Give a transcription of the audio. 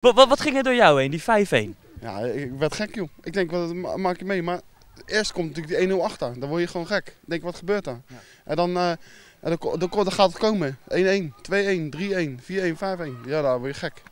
Wat, wat, wat ging er door jou heen, die 5-1? Ja, ik werd gek joh. Ik denk, wat maak je mee? Maar eerst komt natuurlijk die 1-0 achter. Dan word je gewoon gek. Ik denk, wat gebeurt er? En dan, uh, en dan, dan, dan gaat het komen. 1-1, 2-1, 3-1, 4-1, 5-1. Ja, daar word je gek.